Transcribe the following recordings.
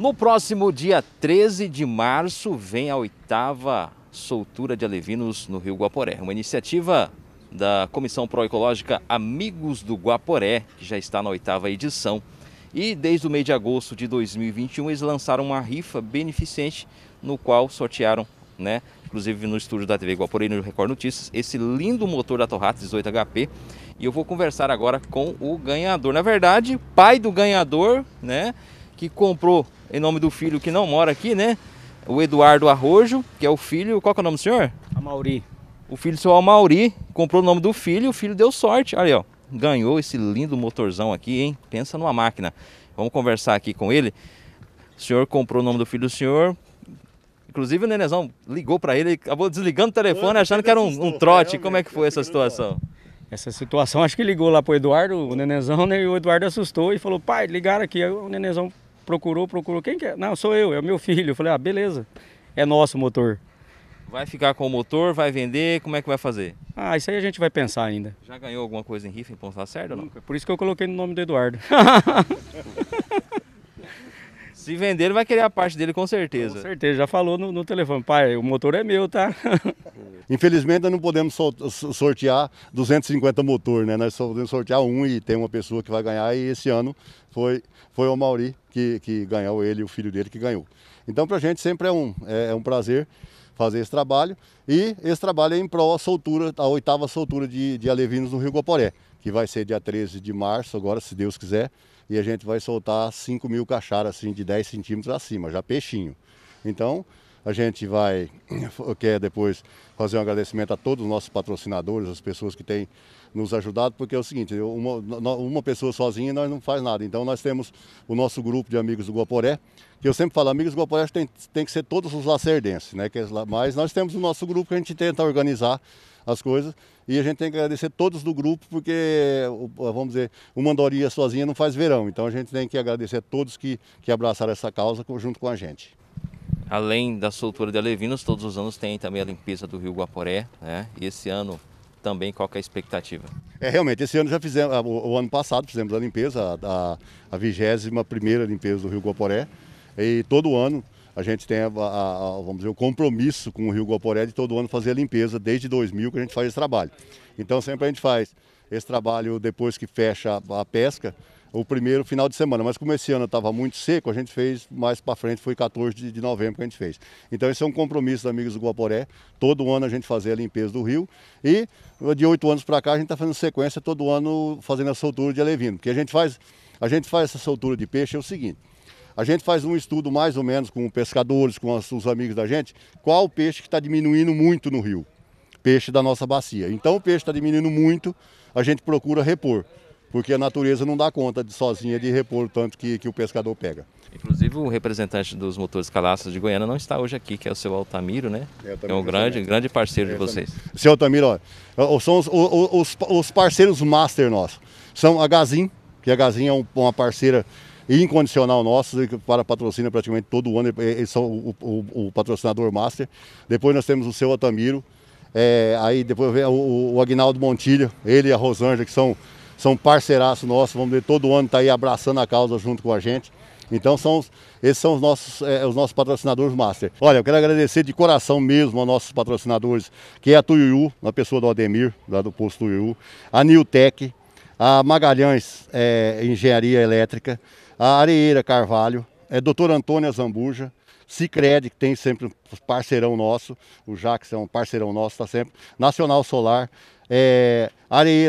No próximo dia 13 de março vem a oitava soltura de alevinos no Rio Guaporé. Uma iniciativa da Comissão Proecológica Amigos do Guaporé, que já está na oitava edição. E desde o mês de agosto de 2021 eles lançaram uma rifa beneficente no qual sortearam, né, inclusive no estúdio da TV Guaporé no Record Notícias, esse lindo motor da Torrato 18 HP. E eu vou conversar agora com o ganhador. Na verdade, pai do ganhador, né, que comprou em nome do filho que não mora aqui, né? O Eduardo Arrojo, que é o filho, qual que é o nome do senhor? Amauri. O filho do seu Amauri comprou o nome do filho, o filho deu sorte. Olha aí, ó ganhou esse lindo motorzão aqui, hein? Pensa numa máquina. Vamos conversar aqui com ele. O senhor comprou o nome do filho do senhor. Inclusive o Nenezão ligou para ele, acabou desligando o telefone achando que era um, um trote. Como é que foi essa situação? Essa situação, acho que ligou lá pro Eduardo, o Nenezão, né? E o Eduardo assustou e falou, pai, ligaram aqui. Aí o Nenezão procurou, procurou. Quem que é? Não, sou eu, é o meu filho. Eu falei, ah, beleza. É nosso motor. Vai ficar com o motor, vai vender, como é que vai fazer? Ah, isso aí a gente vai pensar ainda. Já ganhou alguma coisa em rifa em Ponta Lacerda ou não? Por isso que eu coloquei no nome do Eduardo. Se vender, ele vai querer a parte dele com certeza. Com certeza, já falou no, no telefone, pai, o motor é meu, tá? Infelizmente nós não podemos sortear 250 motor, né? Nós só podemos sortear um e tem uma pessoa que vai ganhar e esse ano foi, foi o Mauri que, que ganhou, ele o filho dele que ganhou. Então para a gente sempre é um, é, é um prazer fazer esse trabalho. E esse trabalho é em prol da soltura, a oitava soltura de, de alevinos no Rio Guaporé, que vai ser dia 13 de março, agora, se Deus quiser. E a gente vai soltar 5 mil cacharas assim, de 10 centímetros acima, já peixinho. Então, a gente vai, quer depois fazer um agradecimento a todos os nossos patrocinadores, as pessoas que têm nos ajudado, porque é o seguinte, uma, uma pessoa sozinha nós não faz nada. Então nós temos o nosso grupo de amigos do Guaporé, que eu sempre falo, amigos do Guaporé tem, tem que ser todos os lacerdenses, né? É mas nós temos o nosso grupo que a gente tenta organizar as coisas e a gente tem que agradecer todos do grupo, porque, vamos dizer, uma andorinha sozinha não faz verão. Então a gente tem que agradecer a todos que, que abraçaram essa causa junto com a gente. Além da soltura de alevinos, todos os anos tem também a limpeza do Rio Guaporé, né? E esse ano também qual é a expectativa? É, realmente, esse ano já fizemos, o, o ano passado fizemos a limpeza, a vigésima primeira limpeza do Rio Guaporé. E todo ano a gente tem, a, a, vamos dizer, o compromisso com o Rio Guaporé de todo ano fazer a limpeza, desde 2000 que a gente faz esse trabalho. Então sempre a gente faz esse trabalho depois que fecha a pesca, o primeiro final de semana. Mas como esse ano estava muito seco, a gente fez mais para frente, foi 14 de, novembro que a gente fez. Então esse é um compromisso dos amigos do Guaporé, todo ano a gente fazer a limpeza do rio e de oito anos para cá a gente está fazendo sequência todo ano fazendo a soltura de alevino. Porque a gente faz, a gente faz essa soltura de peixe é o seguinte, a gente faz um estudo mais ou menos com pescadores, com os amigos da gente, qual o peixe que está diminuindo muito no rio. Peixe da nossa bacia. Então o peixe está diminuindo muito, a gente procura repor porque a natureza não dá conta de sozinha de repor o tanto que, que o pescador pega. Inclusive o representante dos motores calaças de Goiânia não está hoje aqui, que é o seu Altamiro, né? É, é um grande, grande parceiro é, de vocês. Seu Altamiro, ó, são os, os, os, parceiros master nossos. São a Gazin, que a Gazin é uma parceira incondicional nosso, para patrocina praticamente todo ano, eles são o, o, o patrocinador master. Depois nós temos o seu Altamiro, é, aí depois vem o, o Agnaldo Montilho, ele e a Rosângela, que são são parceiraços nossos, vamos ver, todo ano está aí abraçando a causa junto com a gente. Então são, esses são os nossos, é, os nossos patrocinadores master. Olha, eu quero agradecer de coração mesmo aos nossos patrocinadores, que é a Tuiuiu, na pessoa do Ademir, lá do posto Tuiuiu, a Newtec, a Magalhães é, Engenharia Elétrica, a Areeira Carvalho, é doutor Antônia Zambuja, Cicred, que tem sempre um parceirão nosso, o Jax é um parceirão nosso, está sempre, Nacional Solar, é,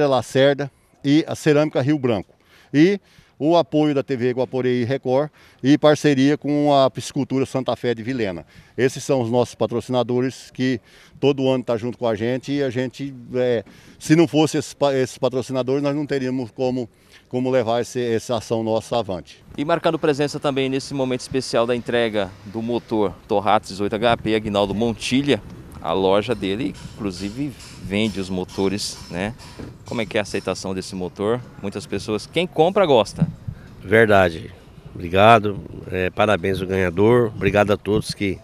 Lacerda, e a Cerâmica Rio Branco. E o apoio da TV Guaporei Record e parceria com a Piscicultura Santa Fé de Vilena. Esses são os nossos patrocinadores que todo ano estão tá junto com a gente e a gente, é, se não fosse esses, esses, patrocinadores, nós não teríamos como, como levar esse, essa ação nossa avante. E marcando presença também nesse momento especial da entrega do motor Torrates 18HP, Aguinaldo Montilha, a loja dele, inclusive, vende os motores, né? Como é que é a aceitação desse motor? Muitas pessoas, quem compra gosta. Verdade. Obrigado, é, parabéns ao ganhador, obrigado a todos que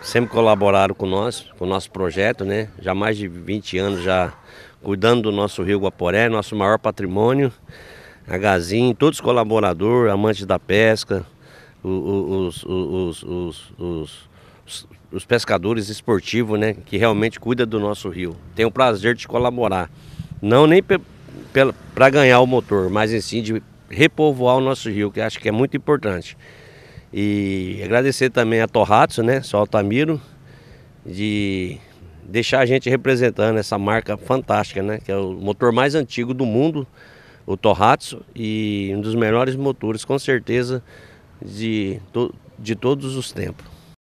sempre colaboraram com nós, com o nosso projeto, né? Já mais de 20 anos já cuidando do nosso rio Guaporé, nosso maior patrimônio, a Gazin, todos os colaboradores, amantes da pesca, os, os, os, os, os pescadores esportivos, né, que realmente cuida do nosso rio. Tenho o prazer de colaborar, não nem para ganhar o motor, mas sim de repovoar o nosso rio, que acho que é muito importante. E agradecer também a Torratsu, né, só Altamiro, de deixar a gente representando essa marca fantástica, né, que é o motor mais antigo do mundo, o Torratsu, e um dos melhores motores, com certeza, de, de todos os tempos.